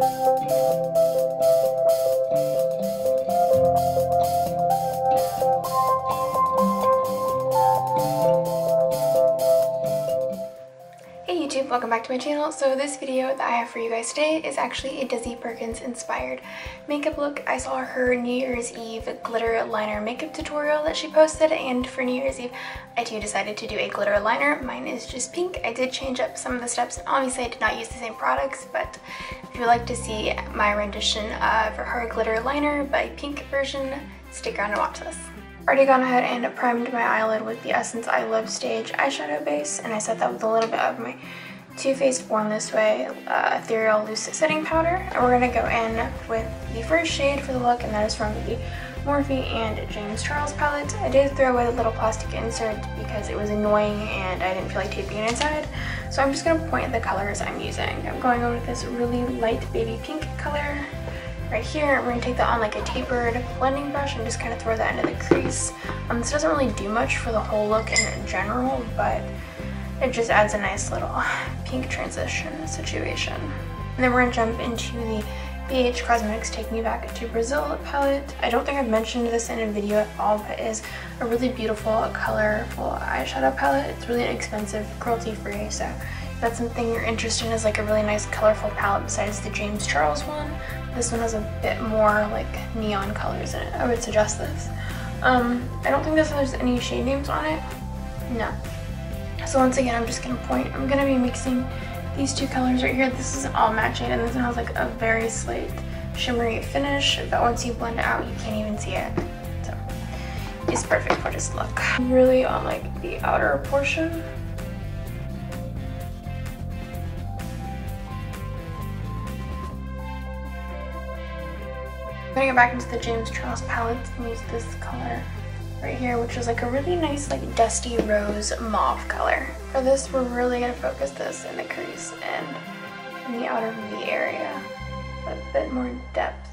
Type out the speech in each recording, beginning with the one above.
Thank you. Welcome back to my channel. So this video that I have for you guys today is actually a Desi Perkins inspired makeup look. I saw her New Year's Eve glitter liner makeup tutorial that she posted and for New Year's Eve I too decided to do a glitter liner. Mine is just pink. I did change up some of the steps and obviously I did not use the same products but if you'd like to see my rendition of her glitter liner by pink version, stick around and watch this already gone ahead and primed my eyelid with the Essence I Love Stage eyeshadow base and I set that with a little bit of my too Faced Born This Way uh, Ethereal Loose Setting Powder. And we're going to go in with the first shade for the look, and that is from the Morphe and James Charles palette. I did throw away the little plastic insert because it was annoying and I didn't feel like taping it inside. So I'm just going to point the colors I'm using. I'm going over with this really light baby pink color right here. We're going to take that on like a tapered blending brush and just kind of throw that into the crease. Um, this doesn't really do much for the whole look in general, but it just adds a nice little pink transition situation. And then we're gonna jump into the BH Cosmetics Take Me Back to Brazil palette. I don't think I've mentioned this in a video at all, but it is a really beautiful, colorful eyeshadow palette. It's really inexpensive, cruelty-free, so if that's something you're interested in is like a really nice colorful palette besides the James Charles one. This one has a bit more like neon colors in it. I would suggest this. Um, I don't think this has any shade names on it. No. So once again, I'm just gonna point, I'm gonna be mixing these two colors right here. This is all matching and this one has like a very slight shimmery finish, but once you blend it out, you can't even see it. So it's perfect for this look. Really on like the outer portion. I'm gonna go back into the James Charles palette and use this color right here, which is like a really nice like dusty rose mauve color. For this, we're really gonna focus this in the crease and in the outer V area, a bit more depth.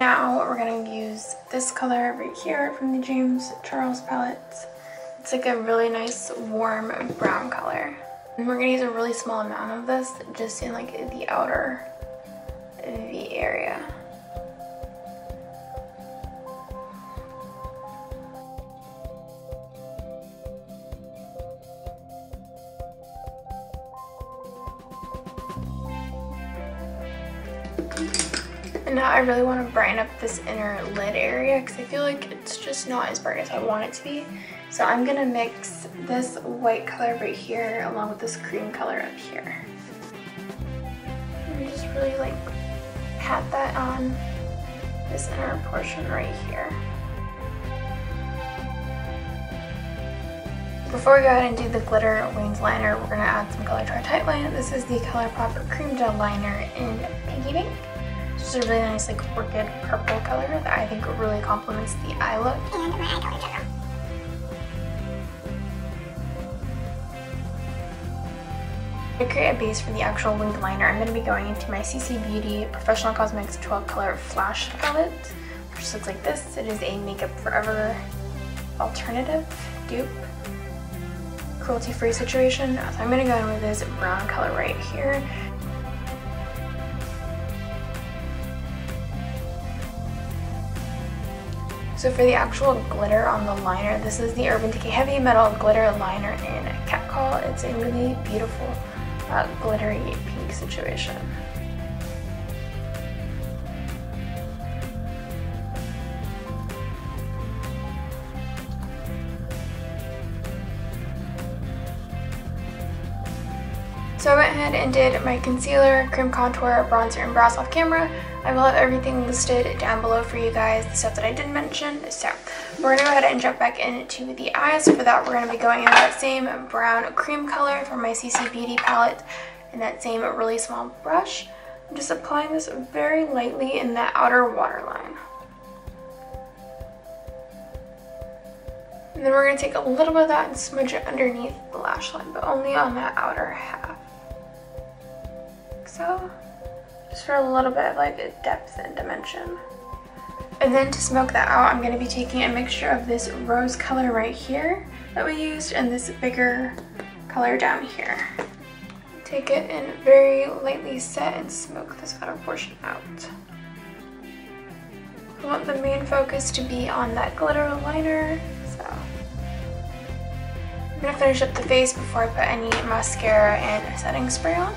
Now we're gonna use this color right here from the James Charles palette. It's like a really nice warm brown color. And we're gonna use a really small amount of this just in like the outer And now I really want to brighten up this inner lid area because I feel like it's just not as bright as I want it to be. So I'm going to mix this white color right here along with this cream color up here. And just really like pat that on this inner portion right here. Before we go ahead and do the glitter wings liner, we're going to add some color to our tight line. This is the ColourPop Cream Gel Liner in Piggy Bank. It's a really nice like orchid purple color that I think really complements the eye look. And my eye color general. To create a base for the actual wing liner, I'm going to be going into my CC Beauty Professional Cosmetics 12 Color Flash Palette, which looks like this. It is a Makeup Forever alternative dupe cruelty-free situation. So I'm going to go in with this brown color right here. So for the actual glitter on the liner, this is the Urban Decay Heavy Metal Glitter Liner in Catcall. It's a really beautiful uh, glittery pink situation. So I went ahead and did my concealer, cream contour, bronzer, and brows off camera. I will have everything listed down below for you guys, the stuff that I didn't mention. So we're going to go ahead and jump back into the eyes. For that, we're going to be going in that same brown cream color from my CC Beauty palette and that same really small brush. I'm just applying this very lightly in the outer waterline. And then we're going to take a little bit of that and smudge it underneath the lash line, but only on that outer half so. Just for a little bit of like depth and dimension. And then to smoke that out, I'm to be taking a mixture of this rose color right here that we used and this bigger color down here. Take it and very lightly set and smoke this outer portion out. I want the main focus to be on that glitter liner, so. I'm gonna finish up the face before I put any mascara and setting spray on.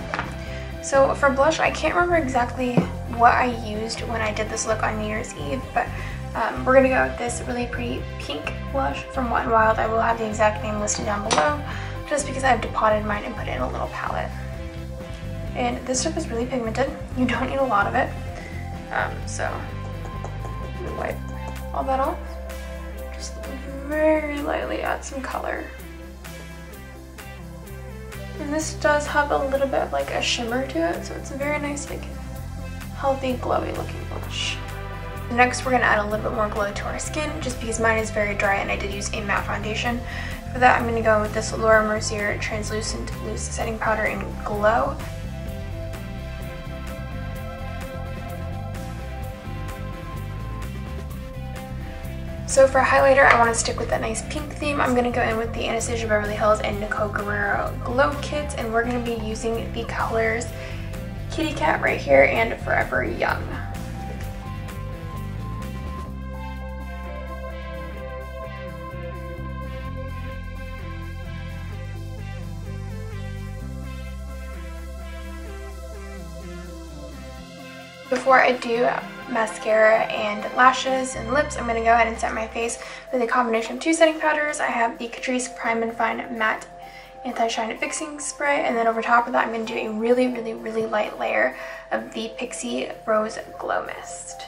So for blush, I can't remember exactly what I used when I did this look on New Year's Eve, but um, we're gonna go with this really pretty pink blush from Wet n Wild. I will have the exact name listed down below, just because I've depotted mine and put it in a little palette. And this stuff is really pigmented. You don't need a lot of it. Um, so, wipe all that off. Just very lightly add some color. And this does have a little bit of like a shimmer to it, so it's a very nice like healthy, glowy looking blush. Next, we're gonna add a little bit more glow to our skin, just because mine is very dry and I did use a matte foundation. For that, I'm gonna go with this Laura Mercier Translucent Loose Setting Powder in Glow. So for a highlighter, I want to stick with that nice pink theme. I'm going to go in with the Anastasia Beverly Hills and Nicole Guerriero Glow Kits, and we're going to be using the colors Kitty Cat right here and Forever Young. Before I do mascara and lashes and lips, I'm going to go ahead and set my face with a combination of two setting powders. I have the Catrice Prime and Fine Matte Anti-Shine Fixing Spray, and then over top of that, I'm going to do a really, really, really light layer of the Pixi Rose Glow Mist.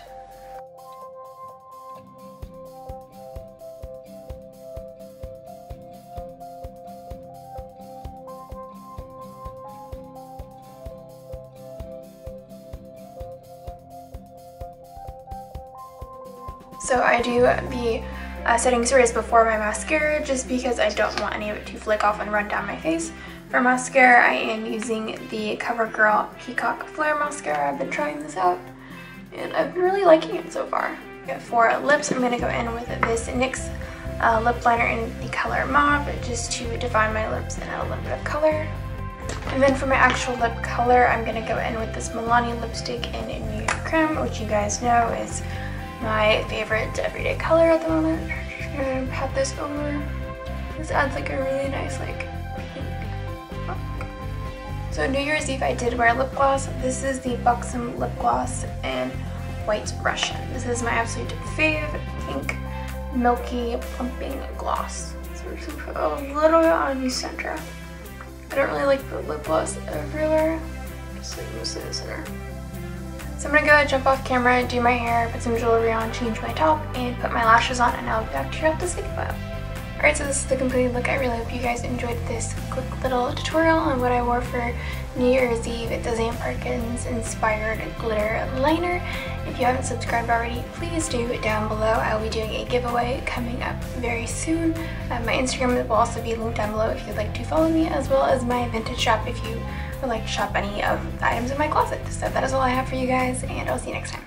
So I do the uh, setting sprays before my mascara just because I don't want any of it to flick off and run down my face. For mascara, I am using the CoverGirl Peacock Flare Mascara. I've been trying this out and I've been really liking it so far. For lips, I'm going to go in with this NYX uh, lip liner in the color Mauve just to define my lips and add a little bit of color. And then for my actual lip color, I'm going to go in with this Milani lipstick in Nude Creme, which you guys know is my favorite everyday color at the moment. And pat this over. This adds like a really nice like pink look. So New Year's Eve I did wear lip gloss. This is the Buxom lip gloss in White Russian. This is my absolute fave pink milky plumping gloss. So we're just gonna put a little bit on the center. I don't really like put lip gloss everywhere, just like mostly in the center. So I'm gonna go jump off camera, do my hair, put some jewelry on, change my top, and put my lashes on, and I'll be back to wrap this video up. Alright, so this is the complete look. I really hope you guys enjoyed this quick little tutorial on what I wore for New Year's Eve Desi Perkins inspired glitter liner. If you haven't subscribed already, please do down below. I'll be doing a giveaway coming up very soon. Uh, my Instagram will also be linked down below if you'd like to follow me, as well as my vintage shop if you like shop any of the items in my closet. So that is all I have for you guys, and I'll see you next time.